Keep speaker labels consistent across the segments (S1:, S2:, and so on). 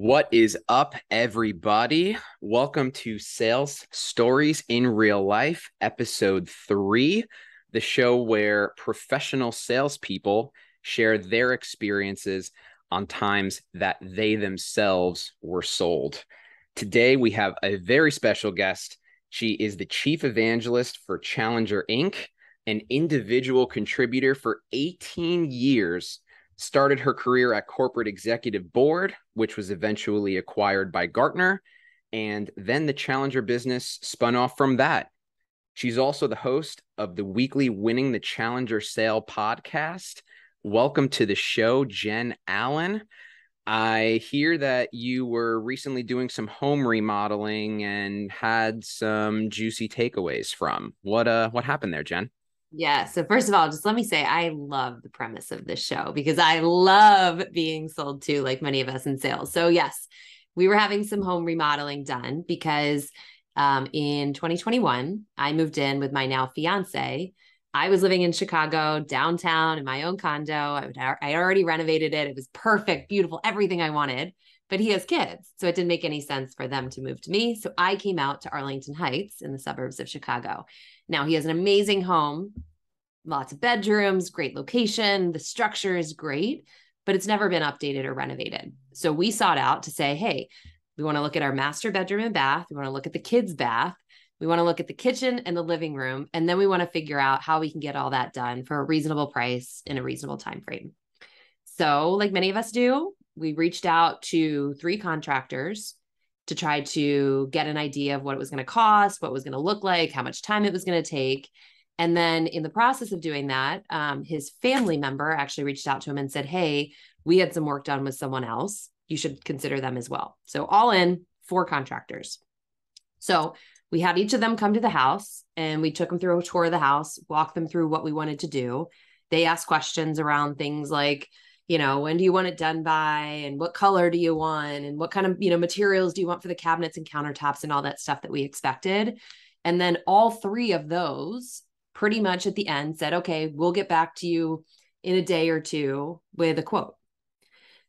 S1: What is up, everybody? Welcome to Sales Stories in Real Life, episode three, the show where professional salespeople share their experiences on times that they themselves were sold. Today, we have a very special guest. She is the chief evangelist for Challenger Inc., an individual contributor for 18 years started her career at corporate executive board, which was eventually acquired by Gartner. And then the Challenger business spun off from that. She's also the host of the weekly Winning the Challenger Sale podcast. Welcome to the show, Jen Allen. I hear that you were recently doing some home remodeling and had some juicy takeaways from. What uh what happened there, Jen?
S2: Yeah. So first of all, just let me say I love the premise of this show because I love being sold to like many of us in sales. So yes, we were having some home remodeling done because um, in 2021 I moved in with my now fiance. I was living in Chicago downtown in my own condo. I, would, I already renovated it. It was perfect, beautiful, everything I wanted. But he has kids, so it didn't make any sense for them to move to me. So I came out to Arlington Heights in the suburbs of Chicago. Now he has an amazing home, lots of bedrooms, great location. The structure is great, but it's never been updated or renovated. So we sought out to say, hey, we want to look at our master bedroom and bath. We want to look at the kids' bath. We want to look at the kitchen and the living room. And then we want to figure out how we can get all that done for a reasonable price in a reasonable time frame. So, like many of us do, we reached out to three contractors to try to get an idea of what it was going to cost, what was going to look like, how much time it was going to take. And then in the process of doing that, um, his family member actually reached out to him and said, Hey, we had some work done with someone else. You should consider them as well. So, all in, four contractors. So, we had each of them come to the house and we took them through a tour of the house, walked them through what we wanted to do. They asked questions around things like, you know when do you want it done by and what color do you want and what kind of you know materials do you want for the cabinets and countertops and all that stuff that we expected. And then all three of those pretty much at the end said okay we'll get back to you in a day or two with a quote.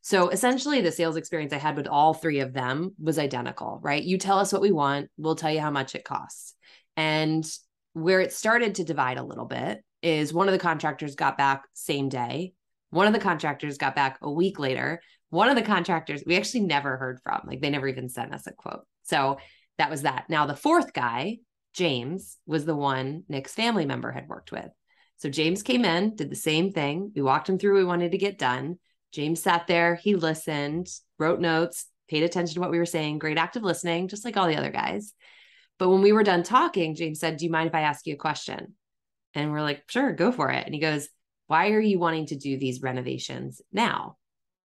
S2: So essentially the sales experience i had with all three of them was identical right? You tell us what we want we'll tell you how much it costs. And where it started to divide a little bit is one of the contractors got back same day one of the contractors got back a week later. One of the contractors we actually never heard from, like they never even sent us a quote. So that was that. Now, the fourth guy, James, was the one Nick's family member had worked with. So James came in, did the same thing. We walked him through what we wanted to get done. James sat there, he listened, wrote notes, paid attention to what we were saying, great active listening, just like all the other guys. But when we were done talking, James said, Do you mind if I ask you a question? And we're like, Sure, go for it. And he goes, why are you wanting to do these renovations now?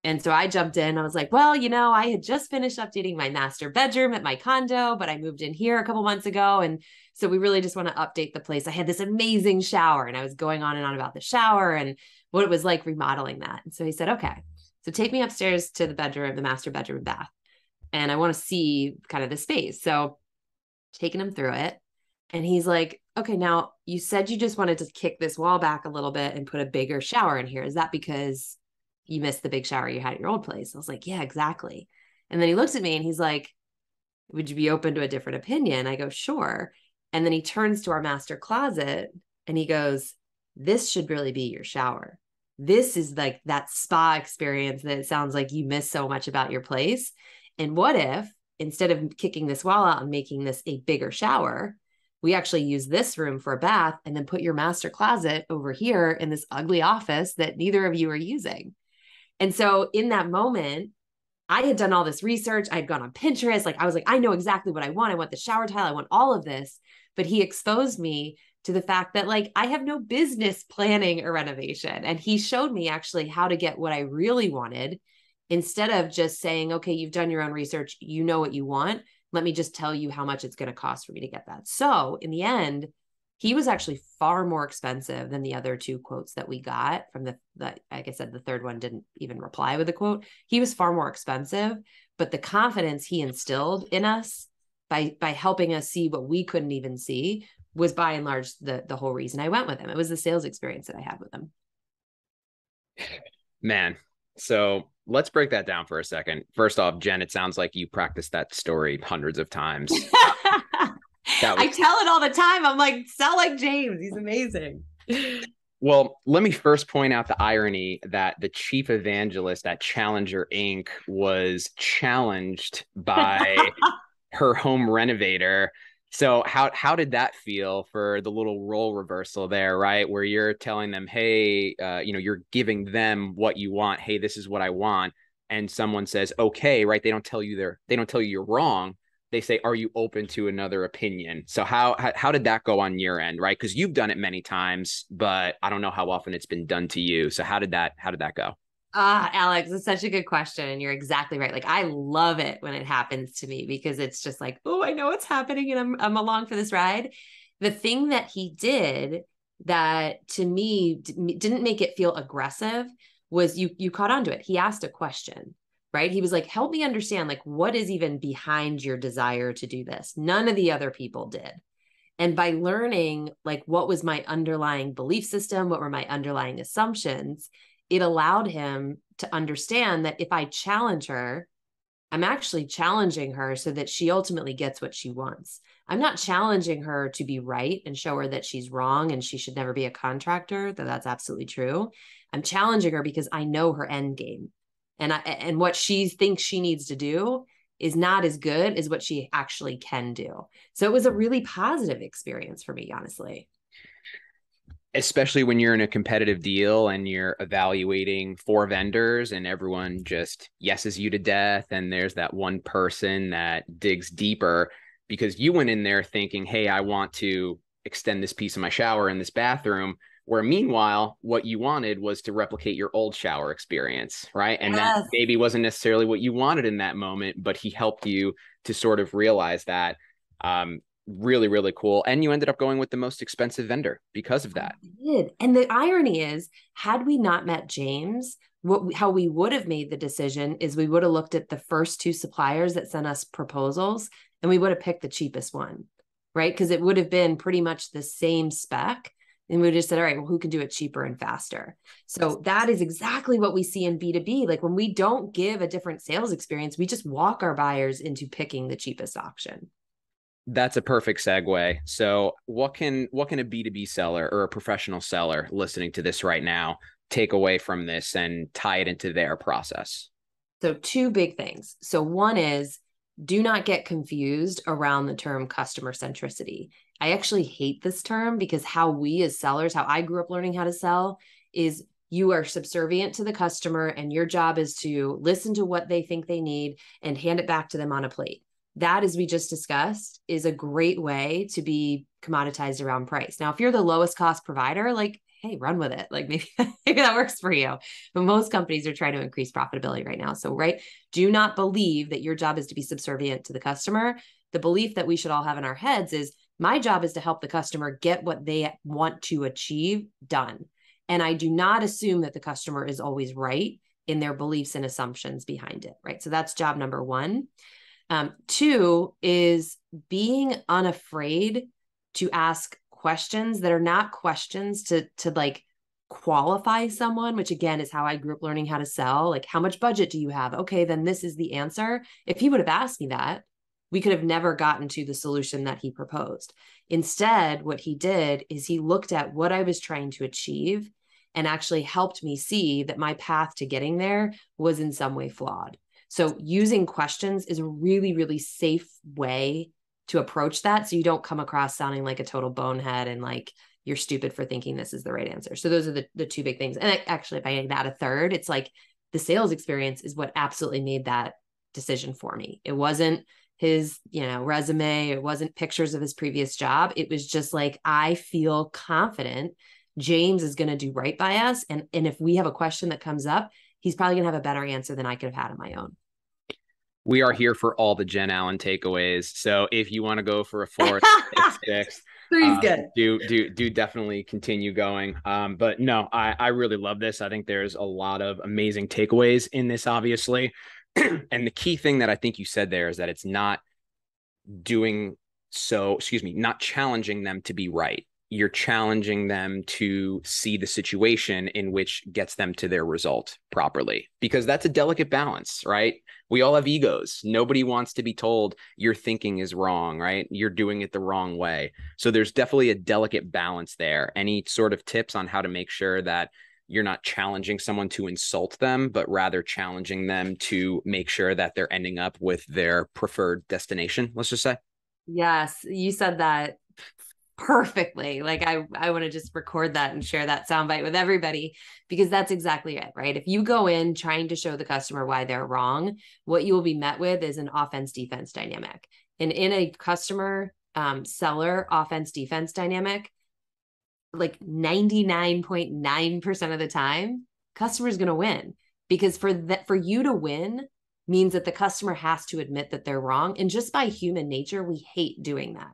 S2: And so I jumped in. I was like, well, you know, I had just finished updating my master bedroom at my condo, but I moved in here a couple months ago. And so we really just want to update the place. I had this amazing shower and I was going on and on about the shower and what it was like remodeling that. And so he said, okay, so take me upstairs to the bedroom, the master bedroom and bath. And I want to see kind of the space. So taking him through it. And he's like, okay, now you said you just wanted to kick this wall back a little bit and put a bigger shower in here. Is that because you missed the big shower you had at your old place? I was like, yeah, exactly. And then he looks at me and he's like, would you be open to a different opinion? I go, sure. And then he turns to our master closet and he goes, this should really be your shower. This is like that spa experience that it sounds like you miss so much about your place. And what if instead of kicking this wall out and making this a bigger shower, we actually use this room for a bath and then put your master closet over here in this ugly office that neither of you are using. And so in that moment, I had done all this research. I had gone on Pinterest. Like I was like, I know exactly what I want. I want the shower tile. I want all of this. But he exposed me to the fact that like I have no business planning a renovation. And he showed me actually how to get what I really wanted instead of just saying, okay, you've done your own research, you know what you want let me just tell you how much it's going to cost for me to get that. So in the end, he was actually far more expensive than the other two quotes that we got from the, the like I said, the third one didn't even reply with a quote. He was far more expensive, but the confidence he instilled in us by by helping us see what we couldn't even see was by and large the the whole reason I went with him. It was the sales experience that I had with him.
S1: Man, so let's break that down for a second. First off, Jen, it sounds like you practiced that story hundreds of times. was-
S2: I tell it all the time. I'm like, sound like James. He's amazing.
S1: Well, let me first point out the irony that the chief evangelist at Challenger Inc. was challenged by her home renovator. So how how did that feel for the little role reversal there, right? Where you're telling them, hey, uh, you know, you're giving them what you want. Hey, this is what I want, and someone says, okay, right? They don't tell you they're they don't tell you you're wrong. They say, are you open to another opinion? So how how, how did that go on your end, right? Because you've done it many times, but I don't know how often it's been done to you. So how did that how did that go?
S2: Ah, Alex, it's such a good question. And you're exactly right. Like I love it when it happens to me because it's just like, oh, I know what's happening and I'm I'm along for this ride. The thing that he did that to me d- didn't make it feel aggressive was you you caught on to it. He asked a question, right? He was like, help me understand like what is even behind your desire to do this. None of the other people did. And by learning like what was my underlying belief system, what were my underlying assumptions, it allowed him to understand that if I challenge her, I'm actually challenging her so that she ultimately gets what she wants. I'm not challenging her to be right and show her that she's wrong and she should never be a contractor, though that's absolutely true. I'm challenging her because I know her end game. And I and what she thinks she needs to do is not as good as what she actually can do. So it was a really positive experience for me, honestly
S1: especially when you're in a competitive deal and you're evaluating four vendors and everyone just yeses you to death and there's that one person that digs deeper because you went in there thinking hey i want to extend this piece of my shower in this bathroom where meanwhile what you wanted was to replicate your old shower experience right and yes. that maybe wasn't necessarily what you wanted in that moment but he helped you to sort of realize that um, really really cool and you ended up going with the most expensive vendor because of that.
S2: Did and the irony is had we not met james what how we would have made the decision is we would have looked at the first two suppliers that sent us proposals and we would have picked the cheapest one right? Because it would have been pretty much the same spec and we just said all right well who can do it cheaper and faster? So that is exactly what we see in b2b like when we don't give a different sales experience we just walk our buyers into picking the cheapest option
S1: that's a perfect segue. So, what can what can a B2B seller or a professional seller listening to this right now take away from this and tie it into their process?
S2: So, two big things. So, one is do not get confused around the term customer centricity. I actually hate this term because how we as sellers, how I grew up learning how to sell is you are subservient to the customer and your job is to listen to what they think they need and hand it back to them on a plate that as we just discussed is a great way to be commoditized around price. Now if you're the lowest cost provider like hey run with it. Like maybe, maybe that works for you. But most companies are trying to increase profitability right now. So right do not believe that your job is to be subservient to the customer. The belief that we should all have in our heads is my job is to help the customer get what they want to achieve done. And i do not assume that the customer is always right in their beliefs and assumptions behind it right? So that's job number one um, two is being unafraid to ask questions that are not questions to to like qualify someone, which again is how I grew up learning how to sell. Like, how much budget do you have? Okay, then this is the answer. If he would have asked me that, we could have never gotten to the solution that he proposed. Instead, what he did is he looked at what I was trying to achieve and actually helped me see that my path to getting there was in some way flawed. So using questions is a really, really safe way to approach that. So you don't come across sounding like a total bonehead and like you're stupid for thinking this is the right answer. So those are the, the two big things. And actually, if I add a third, it's like the sales experience is what absolutely made that decision for me. It wasn't his, you know, resume, it wasn't pictures of his previous job. It was just like I feel confident James is going to do right by us and and if we have a question that comes up, he's probably going to have a better answer than I could have had on my own
S1: we are here for all the Jen Allen takeaways. So if you want to go for a fourth, sixth,
S2: three's um, good.
S1: Do do do definitely continue going. Um, but no, I I really love this. I think there's a lot of amazing takeaways in this, obviously. and the key thing that I think you said there is that it's not doing so. Excuse me, not challenging them to be right you're challenging them to see the situation in which gets them to their result properly because that's a delicate balance right? We all have egos. Nobody wants to be told your thinking is wrong right? You're doing it the wrong way. So there's definitely a delicate balance there. Any sort of tips on how to make sure that you're not challenging someone to insult them but rather challenging them to make sure that they're ending up with their preferred destination let's just say?
S2: Yes you said that perfectly. Like I I want to just record that and share that soundbite with everybody because that's exactly it, right? If you go in trying to show the customer why they're wrong, what you will be met with is an offense defense dynamic. And in a customer um, seller offense defense dynamic, like 99.9% of the time, customer is going to win because for that for you to win means that the customer has to admit that they're wrong and just by human nature we hate doing that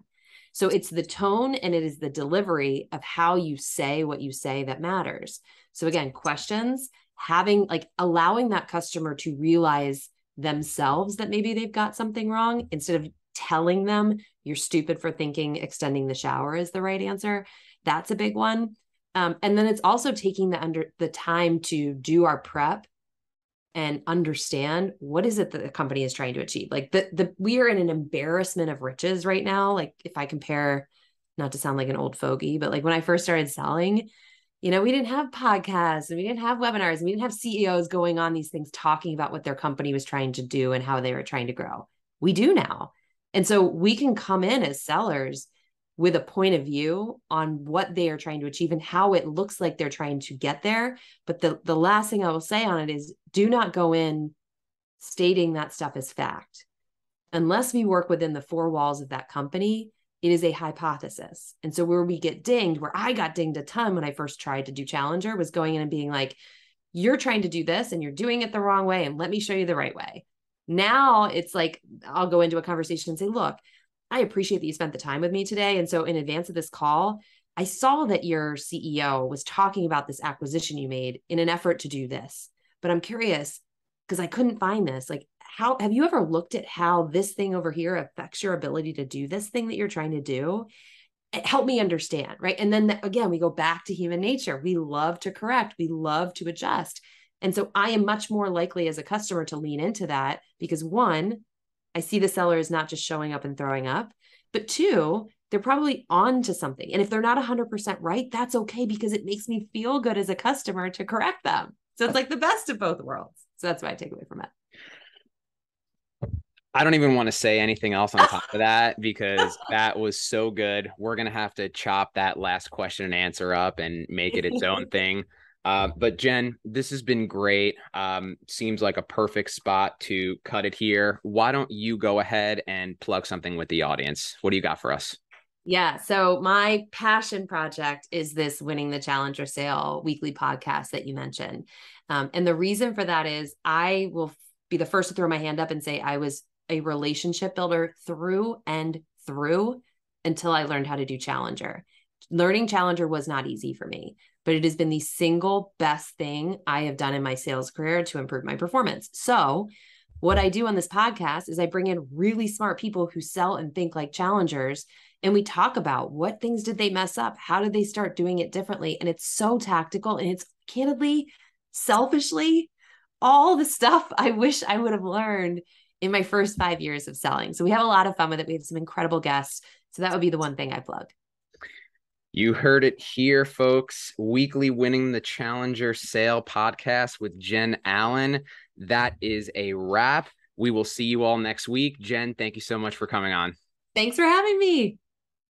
S2: so it's the tone and it is the delivery of how you say what you say that matters. So again, questions, having like allowing that customer to realize themselves that maybe they've got something wrong instead of telling them you're stupid for thinking extending the shower is the right answer. That's a big one. Um, and then it's also taking the under the time to do our prep and understand what is it that the company is trying to achieve. Like the the we are in an embarrassment of riches right now. Like if i compare not to sound like an old fogey but like when i first started selling you know we didn't have podcasts and we didn't have webinars and we didn't have ceos going on these things talking about what their company was trying to do and how they were trying to grow. We do now. And so we can come in as sellers with a point of view on what they are trying to achieve and how it looks like they're trying to get there. But the, the last thing I will say on it is do not go in stating that stuff as fact. Unless we work within the four walls of that company, it is a hypothesis. And so where we get dinged, where I got dinged a ton when I first tried to do Challenger was going in and being like, you're trying to do this and you're doing it the wrong way. And let me show you the right way. Now it's like, I'll go into a conversation and say, look, I appreciate that you spent the time with me today. And so, in advance of this call, I saw that your CEO was talking about this acquisition you made in an effort to do this. But I'm curious because I couldn't find this. Like, how have you ever looked at how this thing over here affects your ability to do this thing that you're trying to do? Eh, help me understand, right? And then again, we go back to human nature. We love to correct, we love to adjust. And so I am much more likely as a customer to lean into that because one, I see the seller is not just showing up and throwing up, but two, they're probably on to something. And if they're not 100% right, that's okay because it makes me feel good as a customer to correct them. So it's like the best of both worlds. So that's what I take away from it.
S1: I don't even want to say anything else on top of that because that was so good. We're going to have to chop that last question and answer up and make it its own thing. Uh, but Jen, this has been great. Um, seems like a perfect spot to cut it here. Why don't you go ahead and plug something with the audience? What do you got for us?
S2: Yeah. So my passion project is this winning the challenger sale weekly podcast that you mentioned. Um, and the reason for that is I will be the first to throw my hand up and say I was a relationship builder through and through until I learned how to do challenger. Learning challenger was not easy for me but it has been the single best thing I have done in my sales career to improve my performance. So, what I do on this podcast is I bring in really smart people who sell and think like challengers and we talk about what things did they mess up? How did they start doing it differently? And it's so tactical and it's candidly, selfishly, all the stuff I wish I would have learned in my first five years of selling. So we have a lot of fun with it. We have some incredible guests. So that would be the one thing I plug.
S1: You heard it here, folks. Weekly Winning the Challenger Sale podcast with Jen Allen. That is a wrap. We will see you all next week. Jen, thank you so much for coming on.
S2: Thanks for having me.